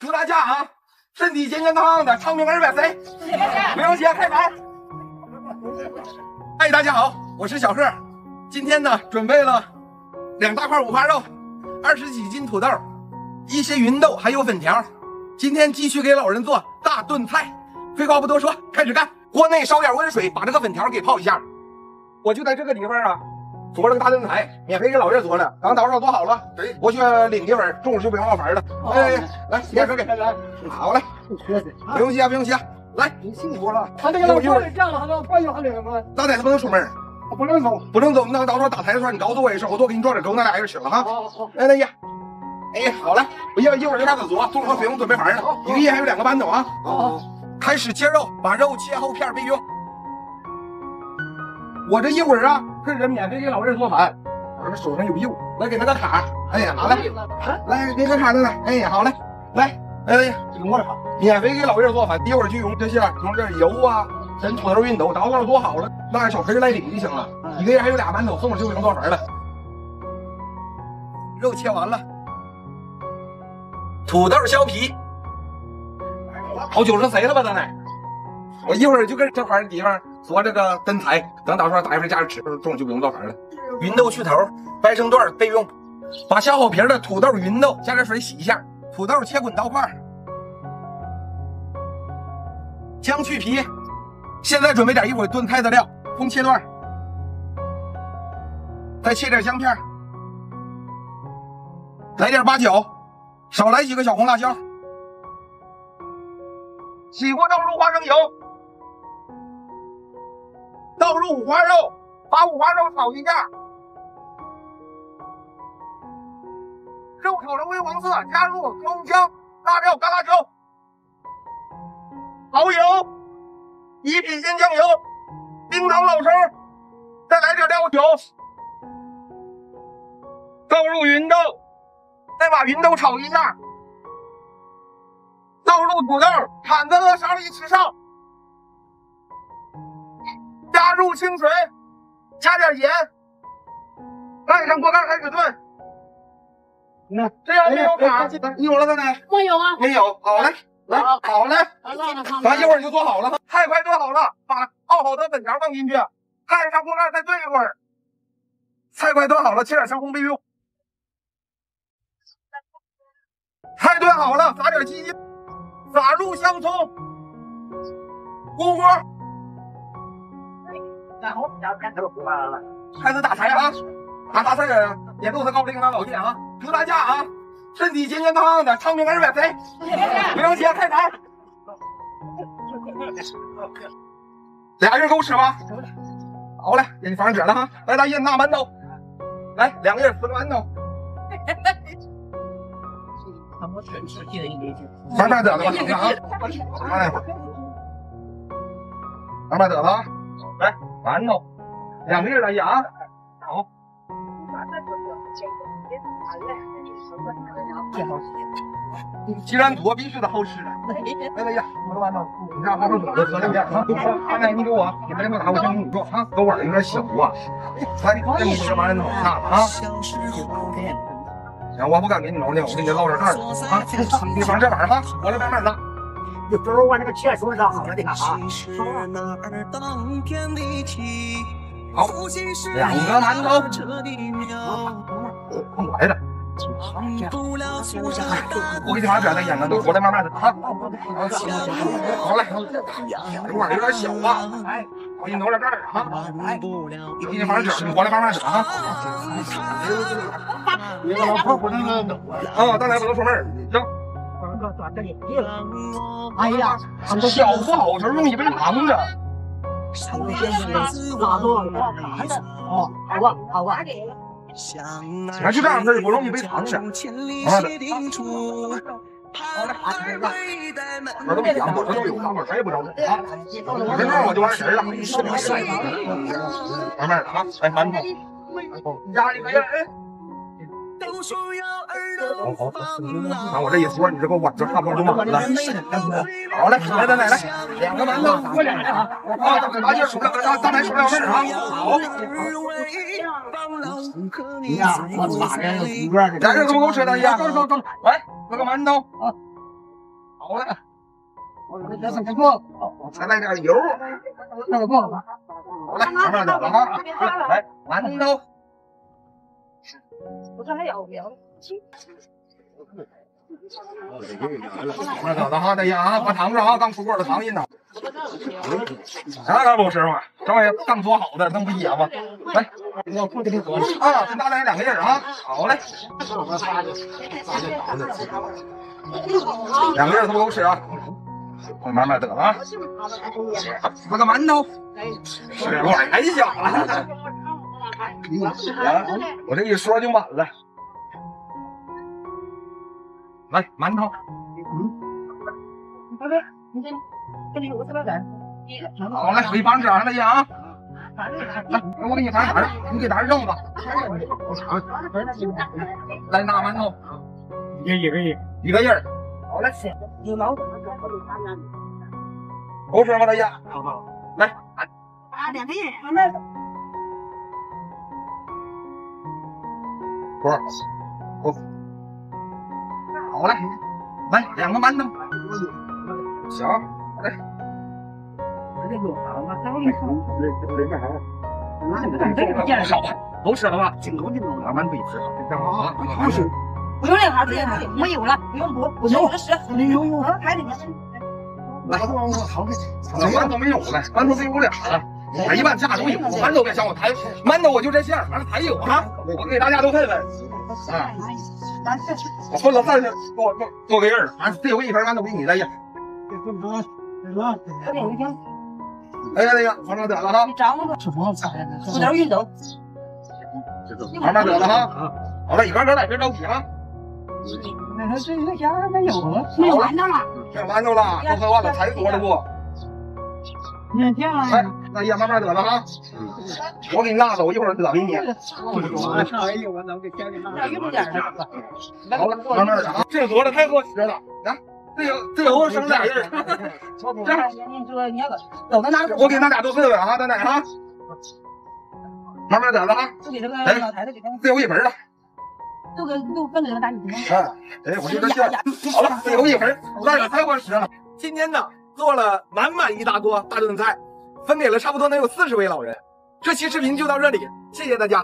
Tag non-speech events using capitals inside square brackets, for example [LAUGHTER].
祝大家啊，身体健健康康的，长命二百岁！不用谢，开餐。哎，大家好，我是小贺。今天呢，准备了两大块五花肉，二十几斤土豆，一些芸豆，还有粉条。今天继续给老人做大炖菜。废话不多说，开始干。锅内烧点温水，把这个粉条给泡一下。我就在这个地方啊。做了个大炖台，免费给老岳做的。刚到时候做好了，我去领一份，中午就不用冒烦了。哎，来，先生给。来好嘞，不用谢，不用谢。来，你辛苦了。他这个老太太这样了，还能半夜还领什么？老太太不能出门，不能走，不能走。那到时候打台的时候，你告诉我一声，我多给你做点粥，咱俩一人吃了哈。好好。来，大爷。哎，好嘞，我一一会儿就开始做，做好水用准备饭了。一个亿还有两个馒头啊。好。开始切肉，把肉切厚片备用。我这一会儿啊，是人免费给老人做饭。我这手上有油，来给他个卡。哎呀，好嘞，来给个卡子来。哎呀，好嘞，来，哎呀，我免费给老人做饭，一会儿就用这些，用这油啊，跟土豆、芸豆，到时候做好了，那小盆来领就行了。一个人还有俩馒头，后面就不用做饭了。肉切完了，土豆削皮。好久是谁了吧，咱俩？我一会儿就跟这块地方做这个灯台，等到时候打一份家里吃，中午就不用做饭了。芸豆去头，掰成段备用。把削好皮的土豆、芸豆加点水洗一下，土豆切滚刀块。姜去皮。现在准备点一会儿炖菜的料，葱切段，再切点姜片，来点八角，少来几个小红辣椒。起锅倒入花生油，倒入五花肉，把五花肉炒一下。肉炒成微黄色，加入葱姜、辣椒、干辣椒、蚝油、一品鲜酱油、冰糖老抽，再来点料酒，倒入芸豆，再把芸豆炒一下。倒入土豆，铲子和勺一起上，加入清水，加点盐，盖上锅盖开始炖。那这样没有卡，你有了没？没有啊，没有。好嘞，来，好嘞，咱一会儿就做好了。菜快炖好了，把泡好的粉条放进去，盖上锅盖再炖一会儿。菜快炖好了，切点香葱备用。菜炖好了，撒点鸡精。撒入香葱，锅锅，开始打柴啊！打大菜啊！也都是高龄的老店啊！祝大家啊，身体健健康康的，长命二百岁！[LAUGHS] 不用谢，开餐。俩人够吃吗？好嘞，给你放上纸了哈。来，大爷拿馒头，来两个人四个馒头。慢慢得的吧，你看啊，慢点，慢慢得的 [LAUGHS] 啊，来馒头，两个人的啊，好。既然坨，必须得好吃。来来呀，我的馒头，你看馒头多，喝两点啊。刚才你给我，你别那么大，我想跟你说啊，这碗有点小啊。来，给你吃馒头，拿啊。行，我不敢给你揉捏，我给你烙点这儿啊，你放这玩意儿哈，我来慢慢拿。你不是我那个切手上好了的啊。好，两个馒头。我来的。我给你拿点再腌个都，我来慢慢的啊。好嘞，这碗有点小啊，我给你挪点这儿啊。你给你放这儿，我来慢慢的啊。你个老婆不能啊，咱俩不能出门，行。哎呀，小子好吃，容易被藏着。哦，好吧，好吧。俺就这样式不容易被藏着。好的。我都没想过，这都有脏味，谁也不着急啊。我这样我就完事了。慢慢的啊，来馒头，压好好，那我这一说，你这个碗就差不多就满了。好嘞，来来来来，两个馒头，我俩啊，啊，把这数了，咱咱来数两份啊。好。你呀，我马上要出院了。俩人怎么够吃的呀？走走走，来，来个馒头啊。好嘞，我这是做，再来点油。那个做了？好嘞，慢慢等了哈。来，馒头。我这还有有。慢慢等了哈，大爷啊，把糖上啊，刚出锅的糖印上。啥干不师傅？这玩意刚做好的，能不野吗？来，我不给你喝啊，跟大来两个人啊。好嘞，两个人都不够吃啊。我慢慢等啊。拿个馒头。师傅太小了。我这一说就满了。来，馒头。宝贝，你这这里有个塑料袋，好嘞，我给你绑上大爷啊。来，我给你绑上，你给咱肉吧。来拿馒头，一个一个一个，一个人儿。好嘞，有毛。够吃吗，大爷？来，啊，两个人，慢慢走。锅，锅。好嘞，来两个馒头。行，来。少吧，都吃了吧？俺们没吃，这样啊，不是。不用那哈子，没有了，不用补，不用的是。有有，还得来，馒头没有了，馒头只有俩了。我一般家都有，馒头别想我抬，馒头我就这馅，完了还有啊，我给大家都分分。啊，我分了三十，多多多个人儿，完这回一份馒头给你大爷。哎呀，那个慢慢得了哈，你张罗什么菜呢？做点运动。慢慢得了哈。好了，一个个来，别着急啊。那这这家没有了，没有馒头了，没有馒头了，都喝完了，太多了不？面条啊。哎，那也慢慢得了哈。我给你拿走，一会儿得给你。哎呦，我能给家里拿。点运动点的。好了，慢慢的啊。这个做的太合适了，来，这个这个我剩俩人。这样，你说你要个，都能拿走。我给咱俩都分分啊，咱俩啊。慢慢得了啊。就给这个老太太给他，最后一盆了。就给就分给他大姐姐。哎，哎，我就这馅。好了，最后一盆，那个太合适了。今天呢，做了满满一大锅大炖菜，分给了差不多能有四十位老人。这期视频就到这里，谢谢大家。